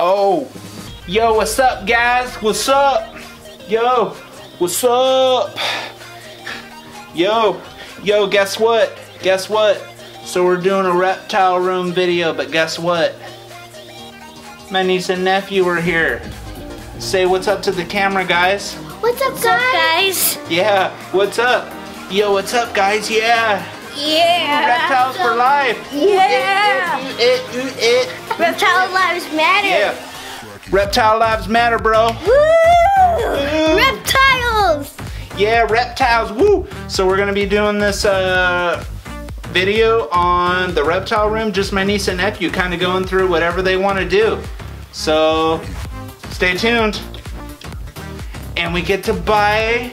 Oh, yo, what's up, guys? What's up? Yo, what's up? Yo, yo, guess what? Guess what? So we're doing a reptile room video, but guess what? My niece and nephew are here. Say what's up to the camera, guys. What's up, What's up, guys? guys? Yeah, what's up? Yo, what's up, guys? Yeah. Yeah. Reptiles for life. Yeah. Ooh, it, ooh, it. Reptile lives matter. Yeah. Reptile lives matter, bro. Woo! Reptiles. Yeah, reptiles. Woo! So we're gonna be doing this uh, video on the reptile room. Just my niece and nephew, kind of going through whatever they want to do. So stay tuned. And we get to buy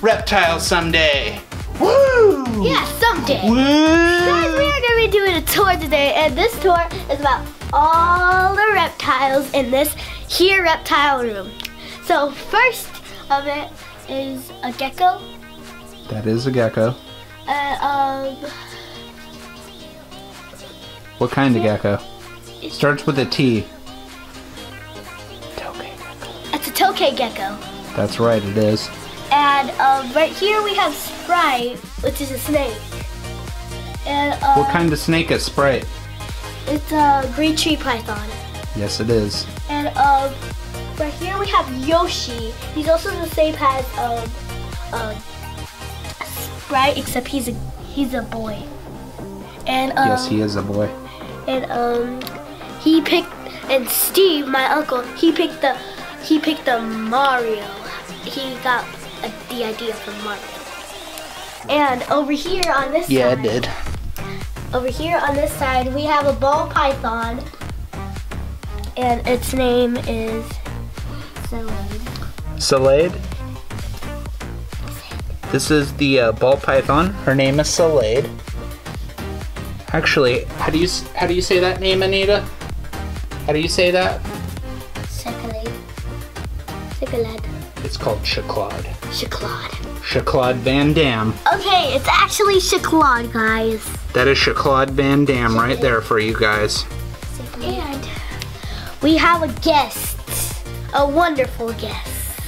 reptiles someday. Woo! Yeah, someday. Guys, we are going to be doing a tour today, and this tour is about all the reptiles in this here reptile room. So first of it is a gecko. That is a gecko. Uh, um, What kind of gecko? Starts with a T. Tokay. it's a tokay gecko. That's right, it is. And um, right here we have Sprite, which is a snake. And um, What kind of snake is Sprite? It's a green tree python. Yes, it is. And um, right here we have Yoshi. He's also the same as um, um, Sprite, except he's a he's a boy. And um, Yes, he is a boy. and um, he picked and Steve, my uncle, he picked the he picked the Mario. He got uh the idea from Mario. And over here on this Yeah, side, it did. over here on this side, we have a ball python, and its name is Salade. Salade. This is the uh, ball python. Her name is Salade. Actually, how do you how do you say that name, Anita? How do you say that? Chocolate. Chocolate. It's called Chaclad. Chocolate. Chaclad Van Dam. Okay, it's actually chocolate, guys. That is Chaclad Van Dam right there for you guys. And we have a guest, a wonderful guest.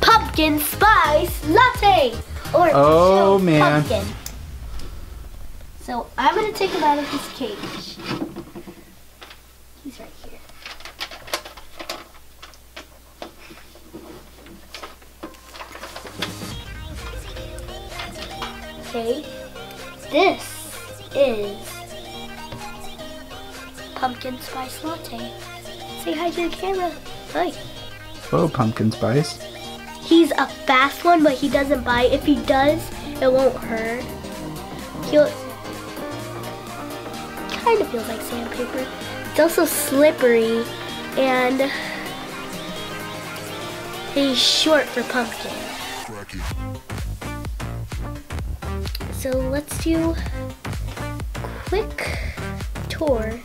Pumpkin spice latte. Or Oh, man. Pumpkin. So I'm gonna take him out of his cage. Okay. This is pumpkin spice latte. Say hi to the camera. Hi. Whoa, pumpkin spice. He's a fast one, but he doesn't bite. If he does, it won't hurt. He'll kind of feels like sandpaper. It's also slippery, and he's short for pumpkin. So let's do a quick tour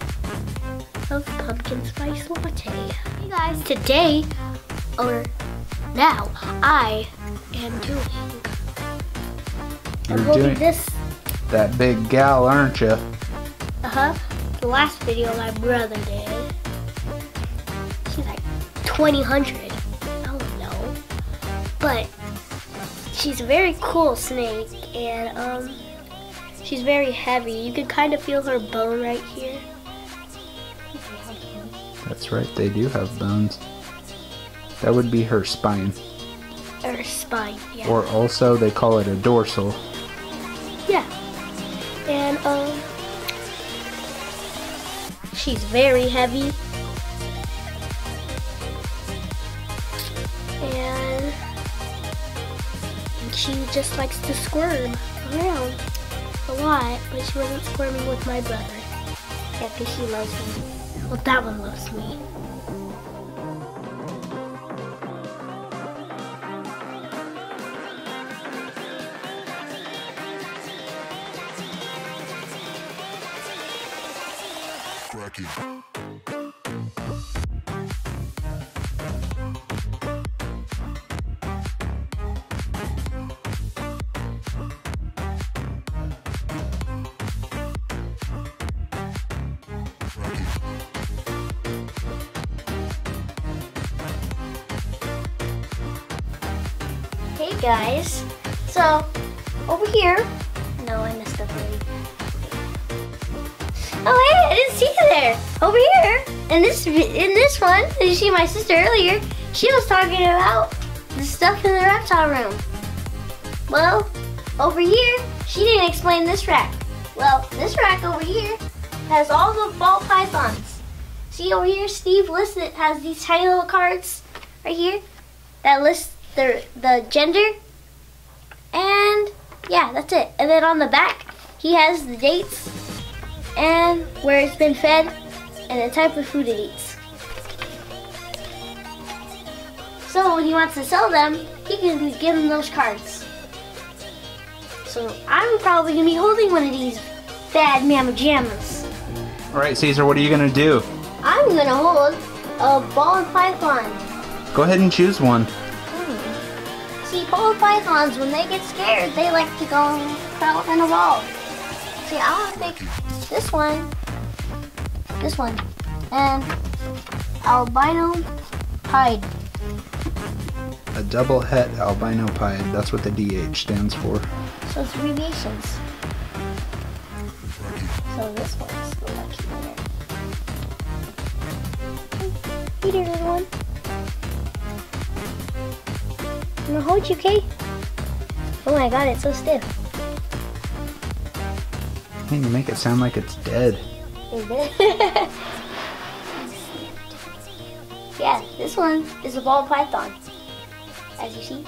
of pumpkin spice latte. Hey guys, today or now I am doing I'm holding doing this that big gal, aren't you? uh-huh the last video my brother did. She's like twenty hundred. I don't know. But she's a very cool snake and um she's very heavy. You can kind of feel her bone right here. That's right, they do have bones. That would be her spine. Or spine, yeah. Or also, they call it a dorsal. Yeah. And um she's very heavy. she just likes to squirm around a lot, but she wasn't squirming with my brother. Yeah, because she loves me. Well, that one loves me. Bracket. Guys. So, over here. No, I missed up already. Oh, hey, I didn't see you there. Over here, in this in this one, you see my sister earlier? She was talking about the stuff in the reptile room. Well, over here, she didn't explain this rack. Well, this rack over here has all the ball pythons. See over here, Steve listed it, has these tiny little cards right here that lists the the gender and yeah, that's it. And then on the back, he has the dates and where it's been fed and the type of food it eats. So when he wants to sell them, he can give them those cards. So I'm probably gonna be holding one of these bad mama jammas. All right, Caesar, what are you gonna do? I'm gonna hold a ball and python. Go ahead and choose one. See, ball pythons, when they get scared, they like to go and up in a ball. See, I want to pick this one, this one, and albino pied. A double het albino pied. That's what the DH stands for. So it's abbreviations. So this one's the lucky winner. Hey little one. I'm gonna hold you, okay? Oh my god, it's so stiff. Man, you make it sound like it's dead. yeah, this one is a ball python. As you see.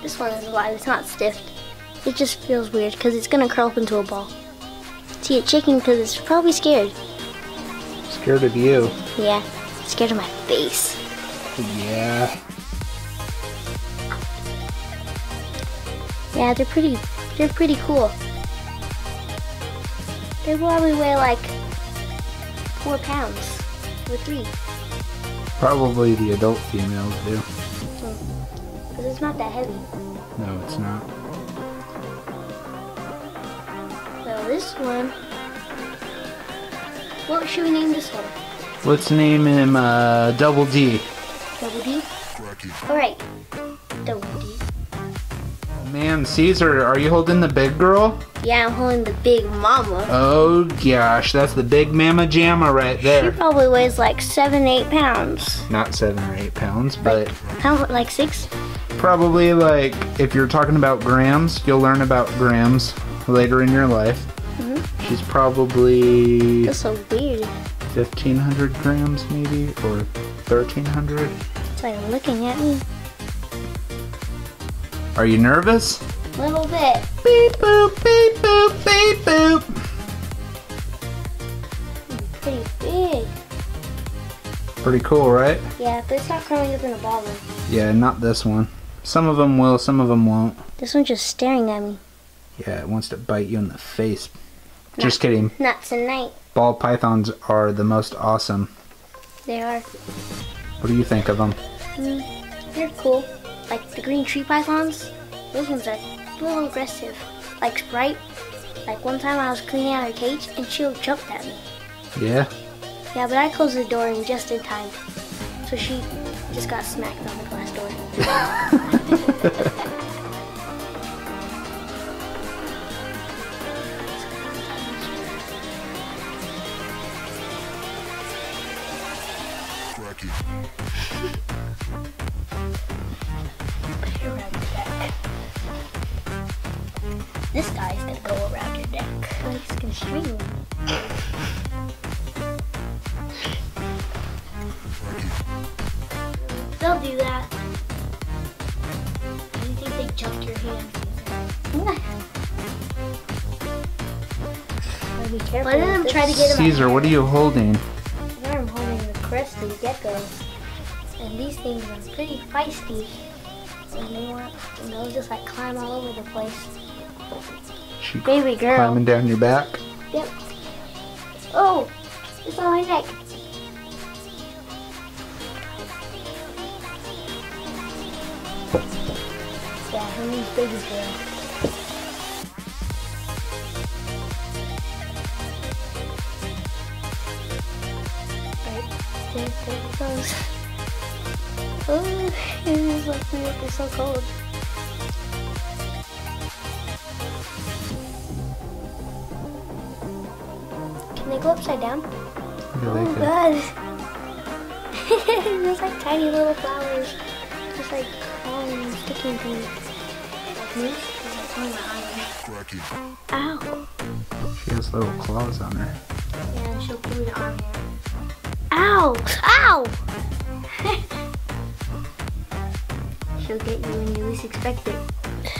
This one is alive, it's not stiff. It just feels weird because it's gonna curl up into a ball. See it shaking because it's probably scared. Scared of you. Yeah, scared of my face. Yeah. Yeah, they're pretty, they're pretty cool. They probably weigh like four pounds or three. Probably the adult females do. Because it's not that heavy. No, it's not. So this one, what should we name this one? Let's name him uh, Double D. Double D? Alright, Double D. Man, Caesar, are you holding the big girl? Yeah, I'm holding the big mama. Oh gosh, that's the big mama jamma right there. She probably weighs like seven, eight pounds. Not seven or eight pounds, but How like six? probably like if you're talking about grams, you'll learn about grams later in your life. Mhm. She's probably That's so weird. 1500 grams, maybe, or 1300. It's like looking at me. Are you nervous? A little bit. Beep boop, beep boop, beep boop. Pretty big. Pretty cool, right? Yeah, but it's not curling up in a ball though. Yeah, not this one. Some of them will, some of them won't. This one's just staring at me. Yeah, it wants to bite you in the face. Just kidding. Not tonight. Ball pythons are the most awesome. They are. What do you think of them? Mm, they're cool. Like the green tree pythons. Those ones are a little aggressive. Like Sprite. Like one time I was cleaning out her cage and she jumped at me. Yeah? Yeah, but I closed the door in just in time. So she just got smacked on the glass door. Put it around your neck. This guy's gonna go around your neck. He's gonna string you. They'll do that. Do you think they jumped your hand? Be careful. One of them tried to get him. Caesar, what are you holding? I'm the gecko. And these things are pretty feisty. And they want, and they'll just like climb all over the place. She Baby girl. climbing down your back? Yep. Oh, it's on my neck. Yeah, her name's Baby Girl. because oh, it is like the York is so cold. Can they go upside down? Oh oh god. There's like tiny little flowers. Just like oh, crawling sticking things. Ow. She has little claws on her. Yeah, she'll glue it on here. Ow! Ow! she'll get you when you least expect it.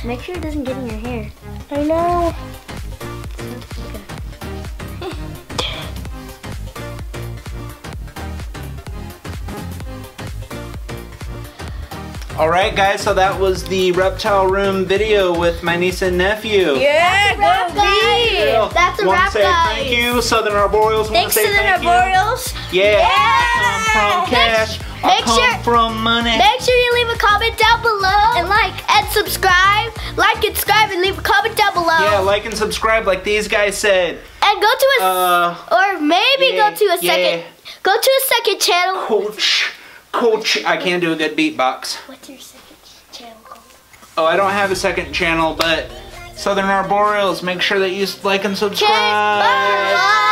Make sure it doesn't get in your hair. I know. All right, guys. So that was the reptile room video with my niece and nephew. Yeah, go guys. That's a Wanna wrap, say guys. Thank you, Southern Arboreals. Wanna Thanks to say the thank you? Arboreals. Yeah. Yeah. From cash. I make come sure- from money. Make sure you leave a comment down below and like and subscribe. Like and subscribe and leave a comment down below. yeah, like and subscribe, like these guys said. and go to a Uh, or maybe yeah, go to a yeah. second go to a second channel. coach, coach. I can't do a good beatbox. What's your second channel called? Oh, I don't have a second channel, but Southern Arboreals. Make sure that you like and subscribe. Bye.